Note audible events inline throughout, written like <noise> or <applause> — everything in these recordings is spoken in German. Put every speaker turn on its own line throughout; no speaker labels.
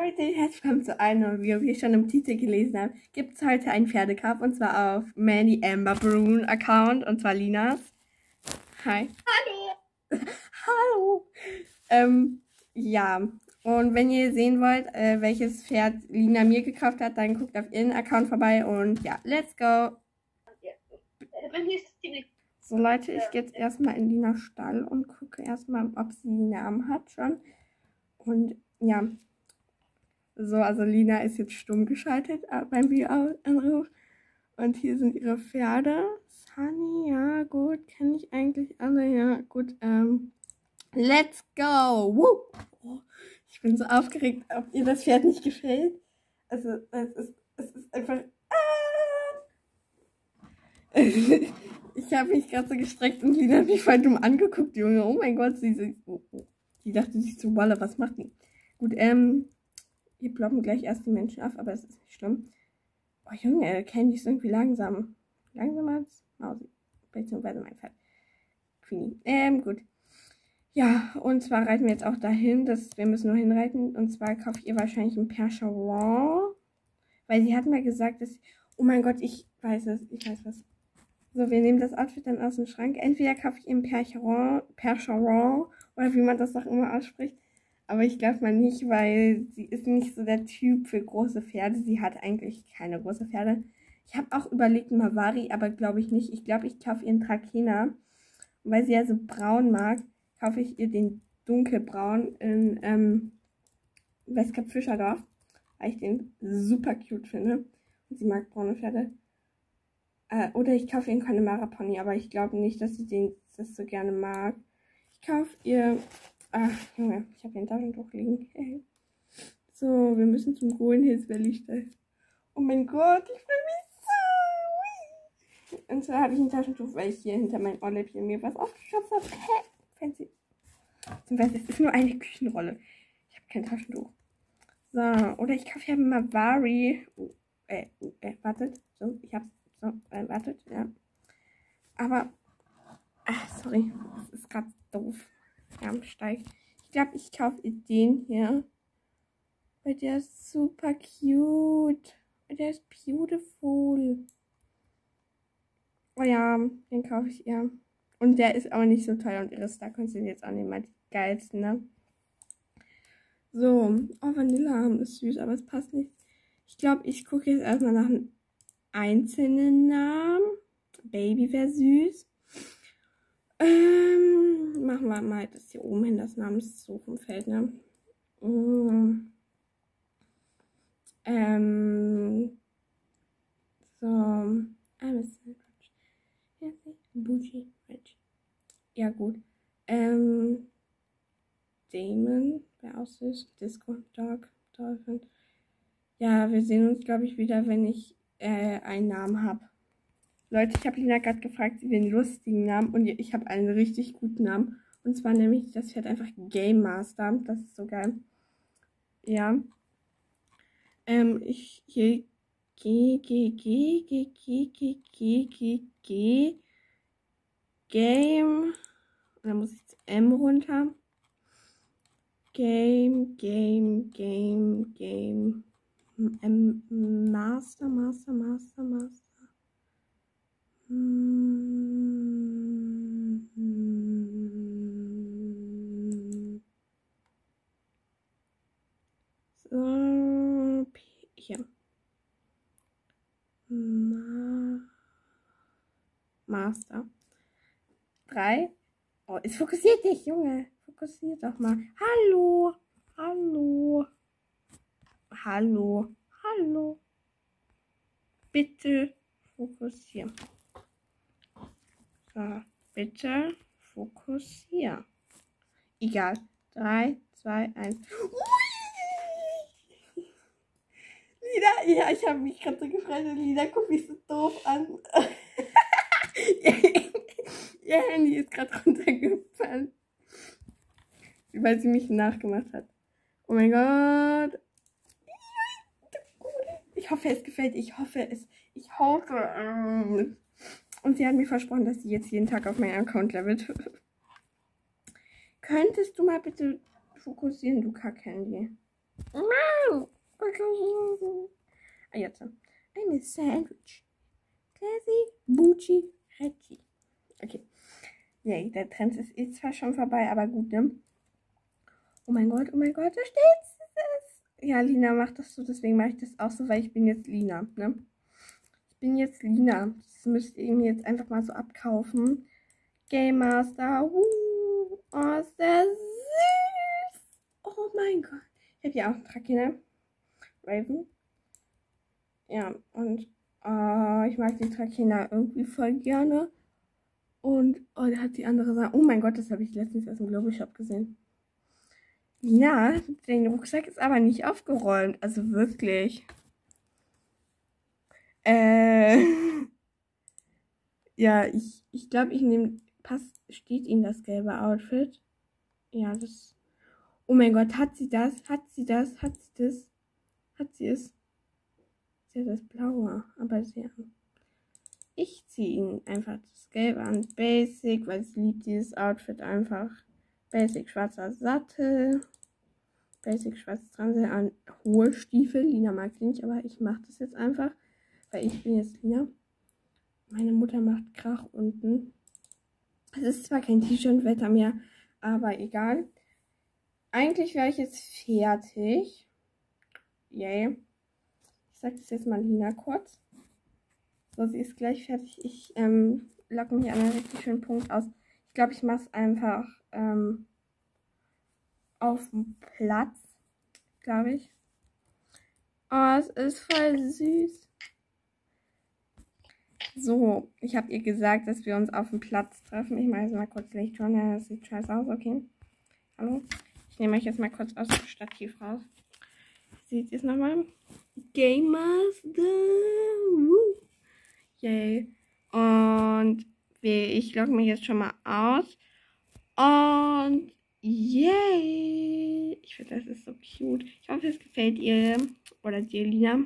Leute, herzlich willkommen zu einem Video. Wie ihr schon im Titel gelesen habt, gibt es heute einen Pferdekauf und zwar auf Mandy Amber Brun Account und zwar Linas. Hi.
Hallo. <laughs>
Hallo. Ähm, ja, und wenn ihr sehen wollt, äh, welches Pferd Lina mir gekauft hat, dann guckt auf ihren Account vorbei und ja, let's go. So Leute, ich gehe jetzt erstmal in Linas Stall und gucke erstmal, ob sie einen Namen hat schon. Und ja, so, also Lina ist jetzt stumm geschaltet äh, beim Videoanruf. Und hier sind ihre Pferde. Sunny, ja, gut, kenne ich eigentlich alle, ja, gut, ähm, let's go! Woo! Oh, ich bin so aufgeregt, ob ihr das Pferd nicht gefällt. Also, es ist, es ist einfach, ah! <laughs> ich habe mich gerade so gestreckt und Lina hat mich voll dumm angeguckt, Junge. Oh mein Gott, sie, sie, oh, oh. die dachte sich so, Walle, was macht die? Gut, ähm, hier ploppen gleich erst die Menschen auf, aber es ist nicht schlimm. Oh Junge, Candy ist irgendwie langsam. Langsamer als Mausi. Beziehungsweise mein Pferd. Queenie. Ähm, gut. Ja, und zwar reiten wir jetzt auch dahin. dass wir müssen nur hinreiten. Und zwar kaufe ich ihr wahrscheinlich ein Percheron. Weil sie hat mir gesagt, dass. Oh mein Gott, ich weiß es. Ich weiß was. So, wir nehmen das Outfit dann aus dem Schrank. Entweder kaufe ich ihr ein Percheron, Percheron oder wie man das auch immer ausspricht. Aber ich glaube mal nicht, weil sie ist nicht so der Typ für große Pferde. Sie hat eigentlich keine große Pferde. Ich habe auch überlegt, Mavari, aber glaube ich nicht. Ich glaube, ich kaufe ihr einen Trakehner. Weil sie ja so braun mag, kaufe ich ihr den dunkelbraun in ähm, Westkap Fischerdorf, weil ich den super cute finde. Und sie mag braune Pferde. Äh, oder ich kaufe ihr einen Connemara Pony, aber ich glaube nicht, dass sie den das so gerne mag. Ich kaufe ihr Ach, Junge, ich habe hier ein Taschentuch liegen. <laughs> so, wir müssen zum Grünen Hilfsberlichter. Oh mein Gott, ich freue mich so. Und zwar habe ich ein Taschentuch, weil ich hier hinter meinem Ohrläppchen mir was aufgekratzt habe. Hä? Fancy. Zum Beispiel, es ist nur eine Küchenrolle. Ich habe kein Taschentuch. So, oder ich kaufe hier mal Vari. Oh, äh, oh, äh, wartet. So, ich hab's. So, äh, wartet, ja. Aber, ach, sorry, das ist gerade doof am steigt. Ich glaube, ich kaufe den hier. Weil der ist super cute. Der ist beautiful. Oh ja, den kaufe ich ihr. Und der ist aber nicht so teuer und ihre Starcoins sind jetzt auch nicht mal die geilsten, ne? So, oh, Vanillearm ist süß, aber es passt nicht. Ich glaube, ich gucke jetzt erstmal nach einem einzelnen Namen. Baby wäre süß. Ähm, machen wir mal das hier oben hin, das Namenssuchenfeld, ne? Mm. Ähm, so, Amazon, Bougie, Rich. Ja, gut. Ähm, Damon, wäre auch süß. Disco, Dog, Dolphin. Ja, wir sehen uns, glaube ich, wieder, wenn ich äh, einen Namen habe. Leute, ich habe Lina gerade gefragt, sie will einen lustigen Namen und ich habe einen richtig guten Namen. Und zwar nämlich, das Pferd einfach Game Master. Das ist so geil. Ja. Ähm, ich hier G, G, G, G, G, G, G, G, G, Game. Und dann muss ich zu M runter. Game, Game, Game, Game. M, Master, Master, Master, Master. Master. Drei. Oh, es fokussiert dich, Junge. Fokussiert doch mal. Hallo. Hallo. Hallo. Hallo. Bitte fokussieren. So, bitte fokussieren. Egal. 3, 2, 1. Lida, ja, ich habe mich gerade so gefreut und Lida guckt mich so doof an. <laughs> Ihr Handy ist gerade runtergefallen. Weil sie mich nachgemacht hat. Oh mein Gott. Ich hoffe, es gefällt. Ich hoffe es. Ich hoffe. Und sie hat mir versprochen, dass sie jetzt jeden Tag auf meinen Account levelt. Könntest du mal bitte fokussieren, du Kack-Handy? Ah, jetzt. Eine Sandwich. Classy, Bucci, Reggie. Okay. Yay, der Trend ist eh zwar schon vorbei, aber gut, ne? Oh mein Gott, oh mein Gott, da steht's. Ja, Lina macht das so, deswegen mache ich das auch so, weil ich bin jetzt Lina, ne? Bin jetzt Lina. Das müsst ihr mir jetzt einfach mal so abkaufen. Game Master. Uh, oh, der süß. Oh mein Gott. Ich habe hier auch einen Trakine. Raven. Ja, und äh, ich mag die Trakina irgendwie voll gerne. Und oh, der hat die andere Sache. Oh mein Gott, das habe ich letztens erst im Global Shop gesehen. Ja, der Rucksack ist aber nicht aufgeräumt. Also wirklich. Äh. <laughs> Ja, ich ich, glaube, ich nehme. Passt, steht Ihnen das gelbe Outfit? Ja, das. Oh mein Gott, hat sie das? Hat sie das? Hat sie das? Hat sie es? Sie hat das blaue, aber sie. Ich ziehe ihnen einfach das Gelbe an. Basic, weil sie liebt dieses Outfit einfach. Basic schwarzer Sattel. Basic schwarzes Transe an hohe Stiefel. Lina mag die nicht, aber ich mache das jetzt einfach, weil ich bin jetzt Lina. Meine Mutter macht Krach unten. Es ist zwar kein T-Shirt-Wetter mehr, aber egal. Eigentlich wäre ich jetzt fertig. Yay. Ich sage das jetzt mal Lina kurz. So, sie ist gleich fertig. Ich ähm, locke an einen richtig schönen Punkt aus. Ich glaube, ich mache es einfach ähm, auf dem Platz, glaube ich. Oh, es ist voll süß. So, ich habe ihr gesagt, dass wir uns auf dem Platz treffen. Ich mache jetzt mal kurz Licht. Ja, das sieht scheiße aus, okay. Hallo. Ich nehme euch jetzt mal kurz aus dem Stativ raus. Seht ihr es nochmal? Gamers. Woo. Yay. Und ich logge mich jetzt schon mal aus. Und yay. Ich finde, das ist so cute. Ich hoffe, es gefällt ihr. Oder dir, Lina.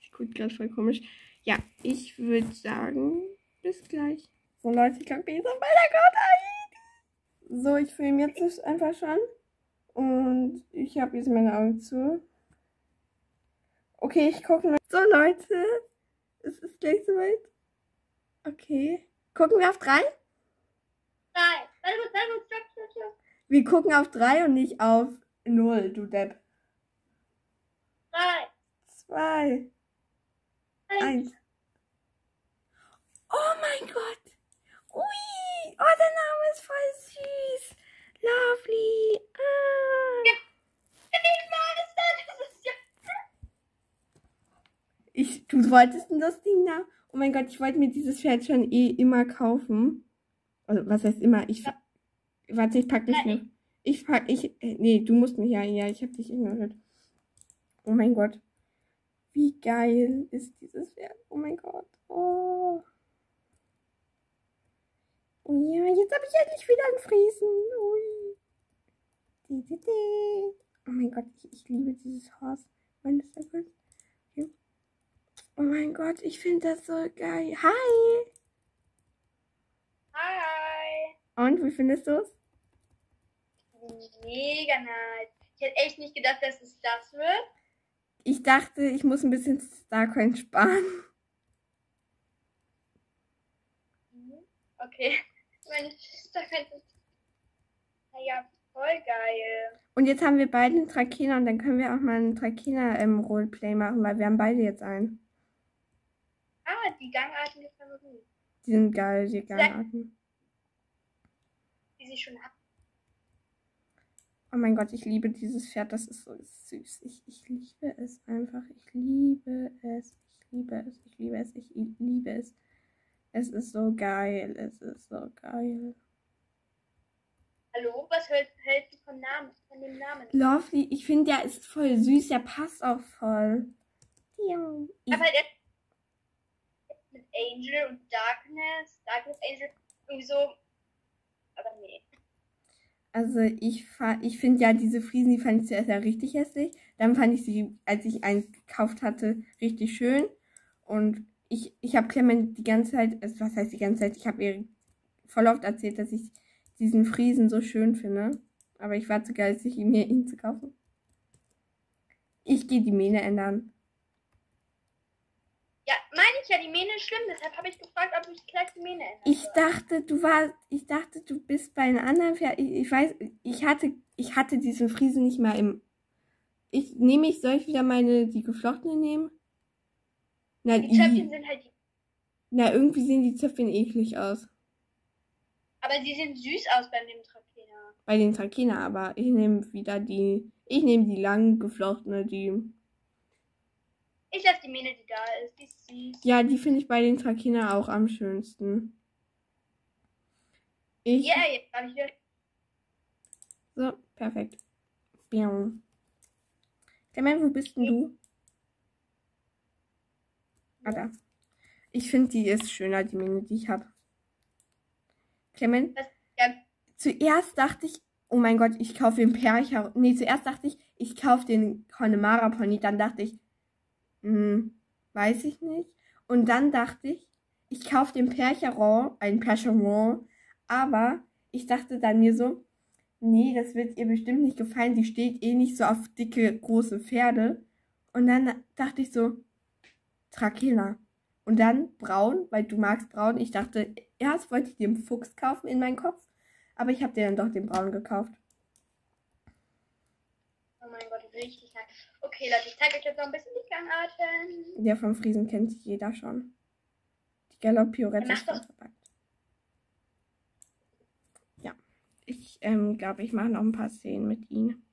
Sie guckt gerade voll komisch. Ja, ich würde sagen, bis gleich. So, Leute, ich logge mich jetzt auf meiner Gott ein. So, ich filme jetzt einfach schon. Und ich habe jetzt meine Augen zu. Okay, ich gucke mal. So, Leute. Es ist gleich soweit. Okay. Gucken wir auf drei?
Drei. Warte, warte, warte, stopp, stopp, stopp.
Wir gucken auf drei und nicht auf null, du Depp.
Drei.
Zwei.
Eins.
Oh mein Gott. Ui. Oh, der Name ist voll süß. Lovely. Ah.
Ja. Ich weiß das. Das ist ja.
Ich, du wolltest denn das Ding da? Oh mein Gott, ich wollte mir dieses Pferd schon eh immer kaufen. Also, was heißt immer? Ich. Warte, ich pack dich
Nein,
nicht. Ich pack. Ich. äh, Nee, du musst mich ja. Ja, ich hab dich ignoriert. Oh mein Gott. Wie geil ist dieses Pferd? Oh mein Gott. Oh. Oh ja, jetzt habe ich endlich wieder einen Friesen. Ui. Di, di, di. Oh mein Gott, ich, ich liebe dieses Haus. Mein ist der gut. Okay. Oh mein Gott, ich finde das so geil. Hi.
Hi.
Und wie findest du es?
Mega nice. Ich hätte echt nicht gedacht, dass es das wird.
Ich dachte, ich muss ein bisschen Starcoin sparen.
Okay. Meine Schwester könnte. Naja, voll geil.
Und jetzt haben wir beide einen Trakehner und dann können wir auch mal einen Trakehner im Roleplay machen, weil wir haben beide jetzt einen.
Ah, die Gangarten der Favorit,
Die sind geil, die Gangarten.
die sie schon hat.
Oh mein Gott, ich liebe dieses Pferd, das ist so süß. Ich, ich liebe es einfach. Ich liebe es. Ich liebe es. Ich liebe es. Ich liebe es. Es ist so geil. Es ist so geil.
Hallo, was hält, hältst du von, Namen, von dem Namen?
Lovely, ich finde, der ist voll süß. Der passt auch voll. Ja. Ich,
Aber der mit Angel und Darkness, Darkness Angel, irgendwie so.
Also ich, ich finde ja diese Friesen, die fand ich zuerst ja richtig hässlich. Dann fand ich sie, als ich eins gekauft hatte, richtig schön. Und ich, ich habe Clement die ganze Zeit, also was heißt die ganze Zeit, ich habe ihr voll oft erzählt, dass ich diesen Friesen so schön finde. Aber ich war zu geizig, ihm mir <laughs> ihn zu kaufen. Ich gehe die Mähne ändern.
Ich ja, die Mähne ist schlimm, deshalb habe ich gefragt, ob ich gleich die Mähne ändern
Ich dachte, du warst, ich dachte, du bist bei einem anderen Pferd. Ich, ich weiß, ich hatte, ich hatte diesen Friesen nicht mal im. Ich nehme ich, soll ich wieder meine, die geflochtene nehmen? Na,
Die Zöpfchen sind halt,
na, irgendwie sehen die Zöpfchen eklig aus.
aber sie sehen süß aus bei dem Trakehner.
Bei den Trakehner, aber ich nehme wieder die, ich nehme die lang geflochtene, die,
Ich lasse die Mähne, die da ist, die ist süß.
ja, die finde ich bei den Trakehner auch am schönsten. Ich,
Ja, jetzt habe ich wieder.
so, perfekt. Biau. Clement, wo bist denn du? Ah, da. Ich finde, die ist schöner, die Mähne, die ich habe. Clement,
Ja,
zuerst dachte ich, oh mein Gott, ich kaufe den Percher. Nee, zuerst dachte ich, ich kaufe den Connemara Pony. Dann dachte ich, hm, weiß ich nicht. Und dann dachte ich, ich kaufe den Percheron, einen Percheron. Aber ich dachte dann mir so, nee, das wird ihr bestimmt nicht gefallen. Sie steht eh nicht so auf dicke, große Pferde. Und dann dachte ich so, Trakehner. Und dann braun, weil du magst braun. Ich dachte, erst wollte ich den Fuchs kaufen in meinen Kopf. Aber ich habe dir dann doch den braun gekauft.
oh mein Gott, richtig. Okay, Leute, ich zeige euch jetzt noch ein bisschen die Gangarten.
Der vom Friesen kennt jeder schon. Die Galoppiorette ist verpackt. Ja. Ich ähm, glaube, ich mache noch ein paar Szenen mit ihnen.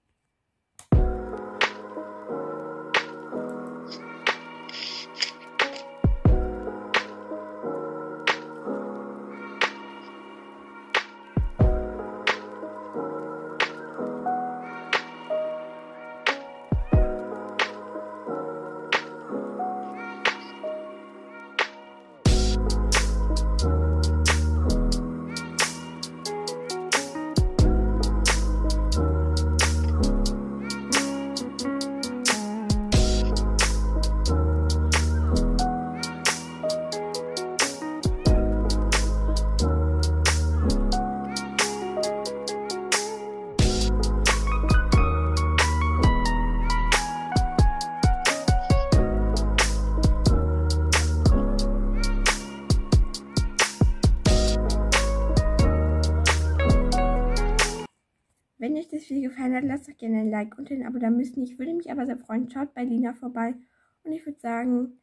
Video gefallen hat, lasst doch gerne ein Like und ein Abo da müssen. Ich würde mich aber sehr freuen. Schaut bei Lina vorbei. Und ich würde sagen,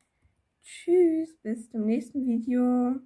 tschüss, bis zum nächsten Video.